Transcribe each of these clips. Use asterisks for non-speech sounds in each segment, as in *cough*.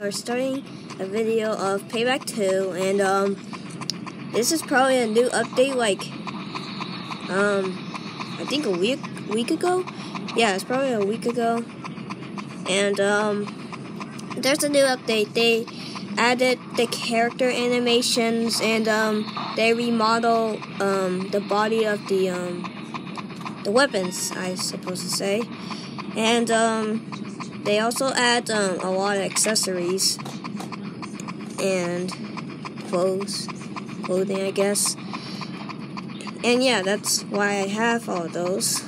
We're starting a video of Payback 2, and um, this is probably a new update, like, um, I think a week week ago. Yeah, it's probably a week ago. And um, there's a new update. They added the character animations, and um, they remodel um the body of the um the weapons, I suppose to say, and um they also add um, a lot of accessories and clothes, clothing, I guess. And yeah, that's why I have all those.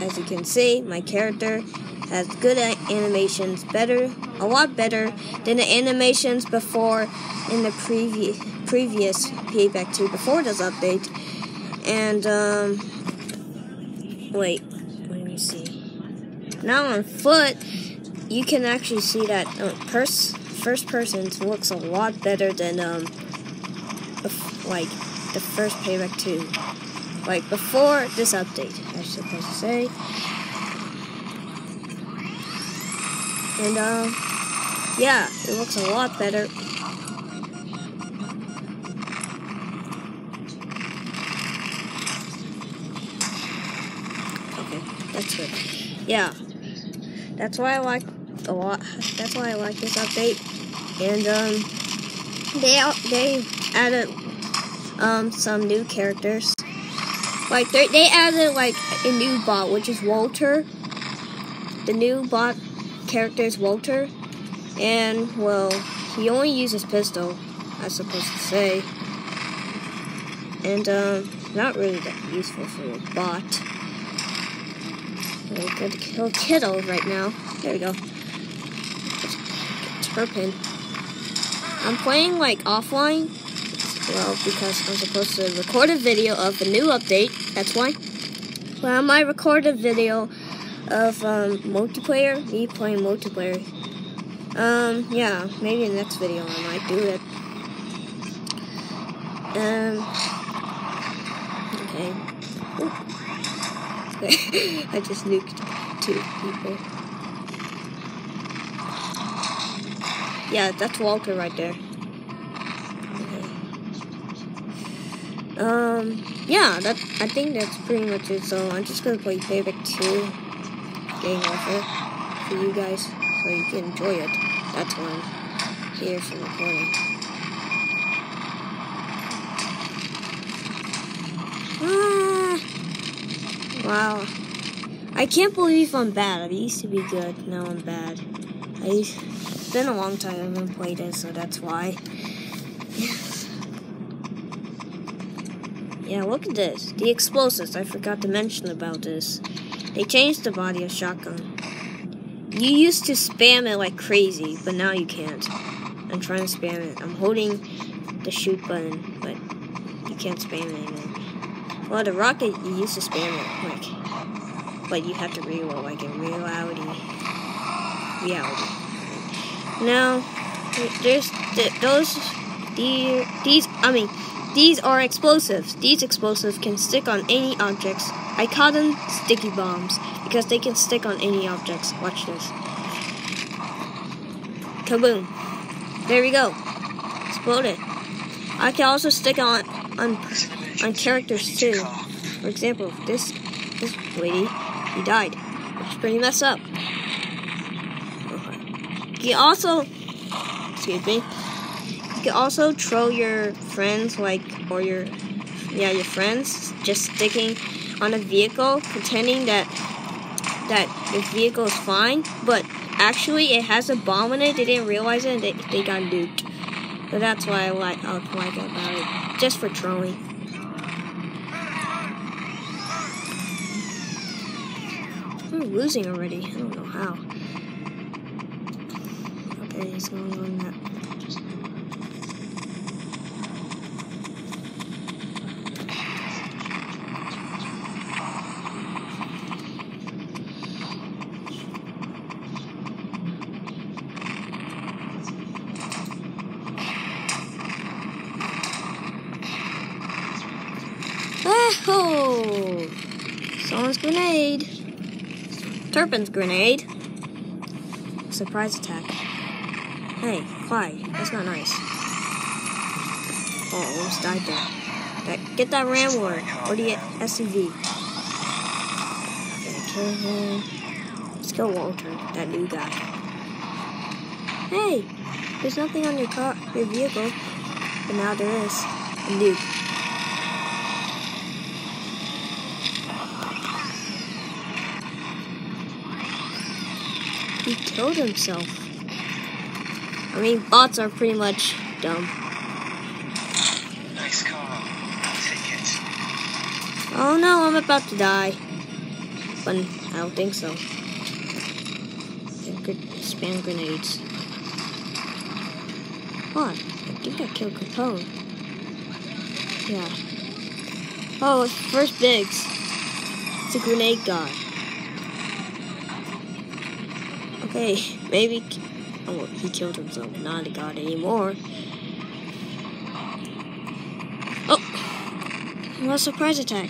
As you can see, my character has good animations, better, a lot better than the animations before in the previous previous Payback 2 before this update. And um, wait, let me see. Now on foot, you can actually see that uh, pers- first person looks a lot better than um, like the first Payback 2. Like before this update, I supposed to say. And um, yeah, it looks a lot better. Okay, that's good. Yeah, that's why I like a lot. That's why I like this update. And um, they they added um some new characters. Like they they added like a new bot, which is Walter. The new bot character is Walter, and well, he only uses pistol. I suppose to say, and um, not really that useful for a bot. I'm going to kill Kittle right now. There we go. Turpin. I'm playing like offline. Well, because I'm supposed to record a video of the new update. That's why. Well, I might record a video of um, multiplayer. Me playing multiplayer. Um, yeah, maybe in the next video I might do it. Um, okay. *laughs* I just nuked two people. Yeah, that's Walter right there. Um, yeah, that I think that's pretty much it. So I'm just gonna play Payback 2 Game Offer for you guys so you can enjoy it. That's I'm here for recording. Ah, wow. I can't believe I'm bad. I used to be good, now I'm bad. I used it's been a long time I haven't played it, so that's why. yeah, look at this. The explosives. I forgot to mention about this. They changed the body of shotgun. You used to spam it like crazy, but now you can't. I'm trying to spam it. I'm holding the shoot button, but you can't spam it anymore. Well, the rocket, you used to spam it, like, but you have to reload, like in reality. Reality. No, there's those the, these I mean these are explosives. These explosives can stick on any objects. I call them sticky bombs because they can stick on any objects. Watch this. Kaboom. There we go. Exploded. I can also stick on on on characters too. For example, this this lady, he died, is pretty messed up. You can also, excuse me, you can also troll your friends, like, or your, yeah, your friends, just sticking on a vehicle, pretending that that your vehicle is fine, but actually it has a bomb in it. They didn't realize it, and they, they got nuked. So that's why I like I like about it, just for trolling. I'm losing already. I don't know how that is going on that. Someone's grenade. Turpin's grenade. Surprise attack. Hey, Clyde, that's not nice. Oh, almost died there. That, get that ram war or the SUV. Gonna kill him. Let's kill Walter, that new guy. Hey, there's nothing on your car, your vehicle, but now there is. A nuke. He killed himself. I mean, bots are pretty much dumb. Nice car. Take it. Oh no, I'm about to die. But I don't think so. Good spam grenades. What? I think I killed Capone. Yeah. Oh, it's first Biggs. It's a grenade guy. Okay, *laughs* maybe. Oh, he killed himself. Not a god anymore. Oh! Well, surprise attack.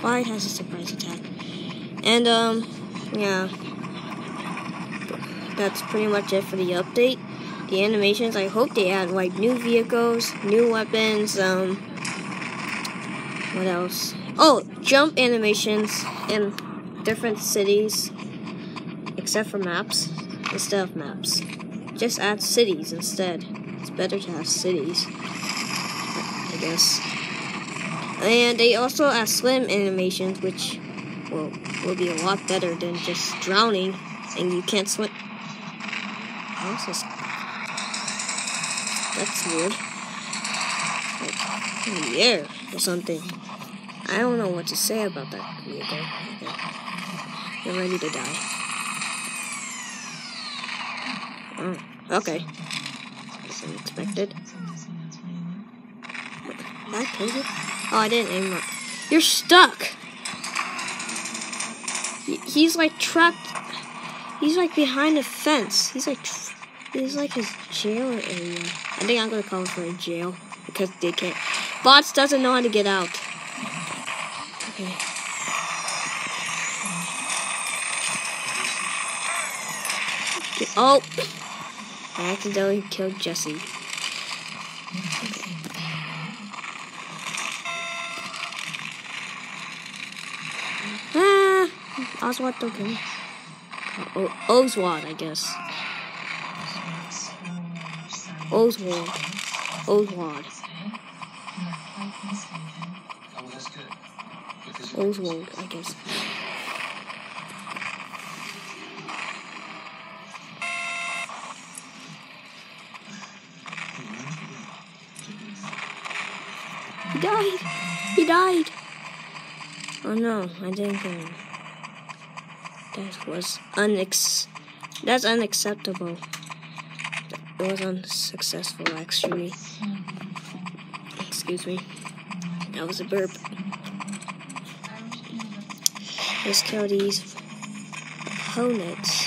Clyde has a surprise attack. And, um, yeah. That's pretty much it for the update. The animations, I hope they add, like, new vehicles, new weapons, um, what else? Oh, jump animations in different cities except for maps, instead of maps. Just add cities instead. It's better to have cities, I guess. And they also add swim animations, which will, will be a lot better than just drowning and you can't swim. This? That's weird. Like, in the air or something. I don't know what to say about that vehicle. You're ready to die. Oh, okay. That's unexpected. Did I kill you? Oh, I didn't aim up. You're stuck! He- He's like trapped. He's like behind a fence. He's like. He's like his jail area. I think I'm gonna call it for a jail because they can't. Bots doesn't know how to get out. Okay. Oh! I accidentally killed Jesse. Ah! Oswald token. Oh, Oswald, I guess. Oswald. Oswald. That's good. Because Oswald, I guess. He died. He died. Oh no, I didn't kill him. That was unex. That's unacceptable. It was unsuccessful, actually. Excuse me. That was a burp. Let's kill these opponents.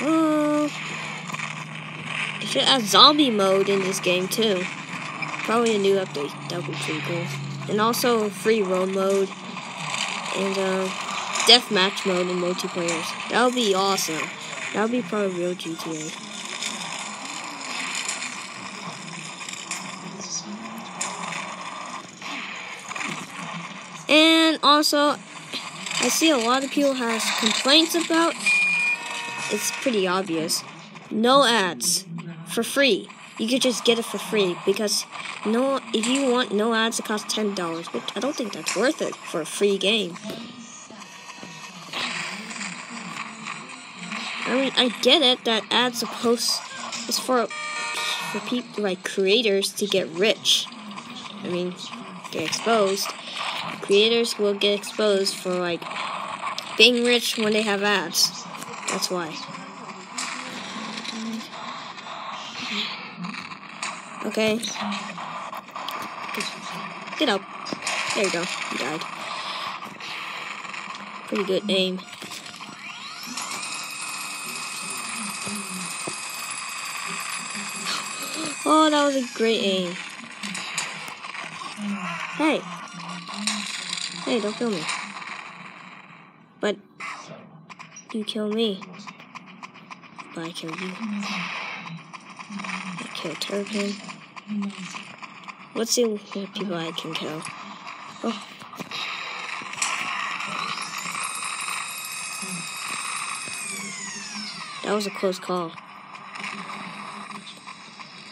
Oh. They should add zombie mode in this game too. Probably a new update. That would be pretty cool. And also free roam mode. And uh, deathmatch mode in multiplayers. That would be awesome. That would be probably real GTA. And also, I see a lot of people has complaints about. It's pretty obvious. No ads for free. You could just get it for free because no. If you want no ads, it costs ten dollars. Which I don't think that's worth it for a free game. I mean, I get it that ads are supposed is for for people like creators to get rich. I mean, get exposed. Creators will get exposed for like being rich when they have ads. That's why. Okay. Get up. There you go. You died. Pretty good aim. Oh, that was a great aim. Hey. Hey, don't kill me. But you kill me. But I kill you. I kill Turpin. Let's see what people I can kill. Oh. That was a close call.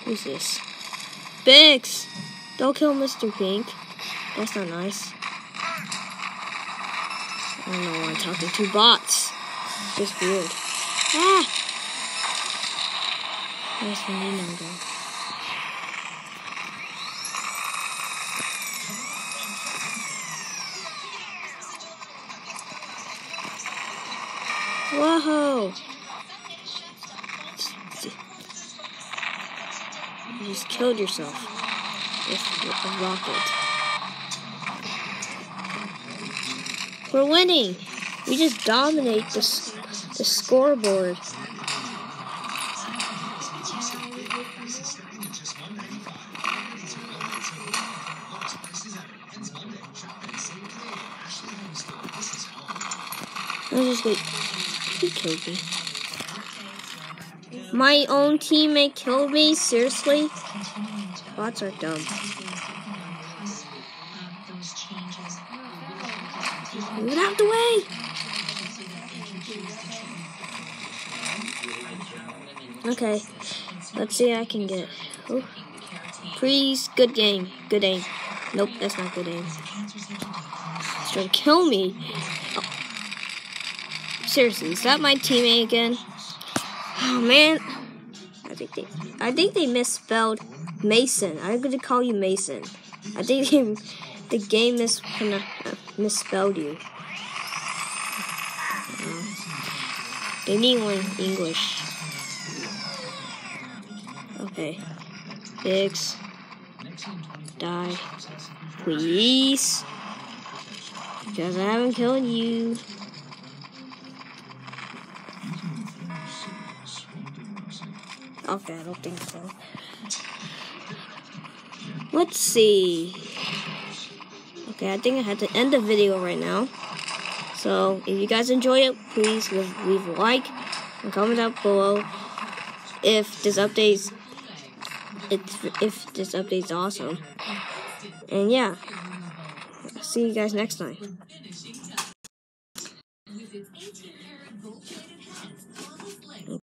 Who's this? Bix! Don't kill Mr. Pink. That's not nice. I don't know why I'm talking to bots. It's Just weird. Ah! Where's the Nino Whoa! You just killed yourself with, a rocket. We're winning. We just dominate the, the scoreboard. I just. He killed me. My own teammate killed me? Seriously? Bots are dumb. Move out the way! Okay. Let's see I can get. Oh. Please, good game. Good aim. Nope, that's not good aim. He's trying to kill me. Seriously, is that my teammate again? Oh man. I think they I think they misspelled Mason. I'm gonna call you Mason. I think they, *laughs* the game mis misspelled you. They need one English. Okay. Bix. Die. Please. Because I haven't killed you. Okay, I don't think so. Let's see. Okay, I think I had to end the video right now. So, if you guys enjoy it, please leave, leave a like and comment down below if this update's if, if this update's awesome. And yeah, see you guys next time.